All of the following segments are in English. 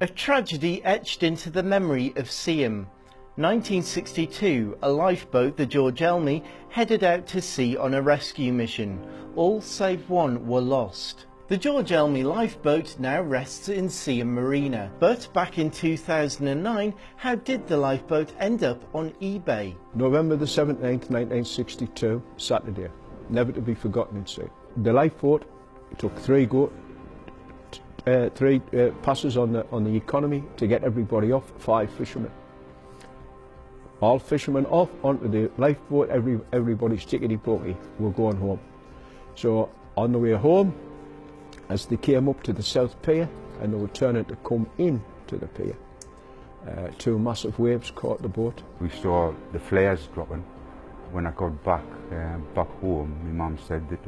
A tragedy etched into the memory of Seaham. 1962, a lifeboat, the George Elmy, headed out to sea on a rescue mission. All save one were lost. The George Elmy lifeboat now rests in Seaham Marina. But back in 2009, how did the lifeboat end up on eBay? November the 17th, 1962, Saturday, never to be forgotten sea. The lifeboat took three go uh, three uh, passes on the on the economy to get everybody off. Five fishermen, all fishermen off onto the lifeboat. Every everybody's tickety pokey. We're going home. So on the way home, as they came up to the south pier and they were turning to come in to the pier, uh, two massive waves caught the boat. We saw the flares dropping. When I got back uh, back home, my mum said that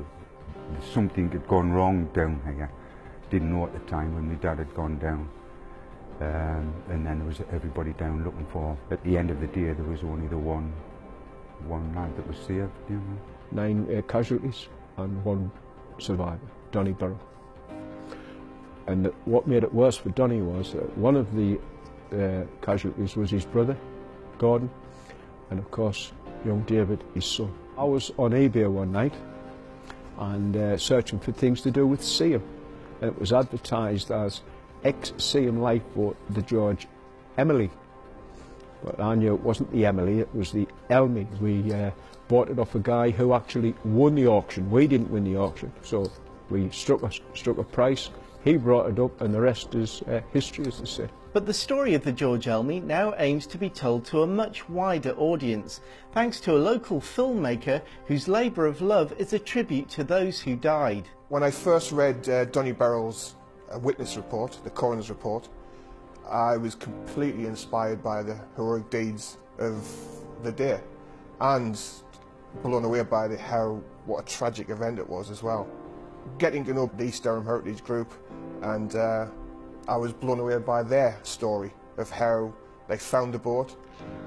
something had gone wrong down here didn't know at the time when my dad had gone down. Um, and then there was everybody down looking for. At the end of the day, there was only the one, one lad that was saved. You know. Nine uh, casualties and one survivor, Donny Burrell. And what made it worse for Donny was that one of the uh, casualties was his brother, Gordon, and of course, young David, his son. I was on eBay one night and uh, searching for things to do with and it was advertised as ex-Seaham lifeboat, the George Emily. But I knew it wasn't the Emily, it was the Elmy. We uh, bought it off a guy who actually won the auction. We didn't win the auction, so we struck a, struck a price. He brought it up, and the rest is uh, history, as they say. But the story of the George Elmy now aims to be told to a much wider audience, thanks to a local filmmaker whose labour of love is a tribute to those who died. When I first read uh, Donny Burrell's uh, witness report, the coroner's report, I was completely inspired by the heroic deeds of the day and blown away by the, how what a tragic event it was as well. Getting to know the East Durham Heritage Group and uh, I was blown away by their story of how they found the boat,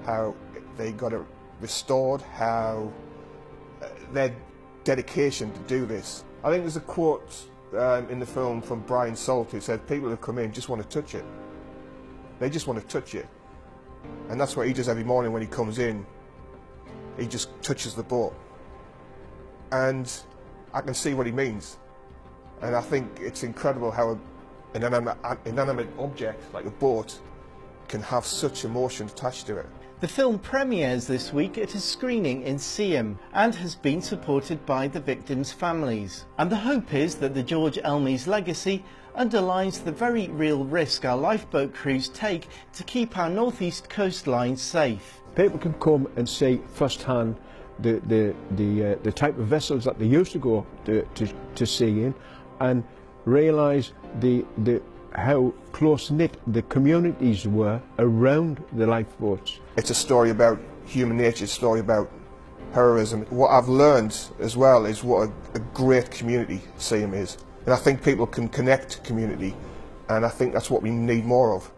how they got it restored, how uh, their dedication to do this I think there's a quote um, in the film from Brian Salt who said people who come in just want to touch it. They just want to touch it. And that's what he does every morning when he comes in. He just touches the boat. And I can see what he means. And I think it's incredible how an inanimate, inanimate object like a boat can have such emotion attached to it. The film premieres this week at a screening in Seaham and has been supported by the victims' families. And the hope is that the George Elmy's legacy underlines the very real risk our lifeboat crews take to keep our northeast coastline safe. People can come and see firsthand the, the, the, uh, the type of vessels that they used to go to, to, to sea in and realise the, the, how close-knit the communities were around the lifeboats. It's a story about human nature, it's a story about heroism. What I've learned as well is what a, a great community Seaham is. And I think people can connect to community, and I think that's what we need more of.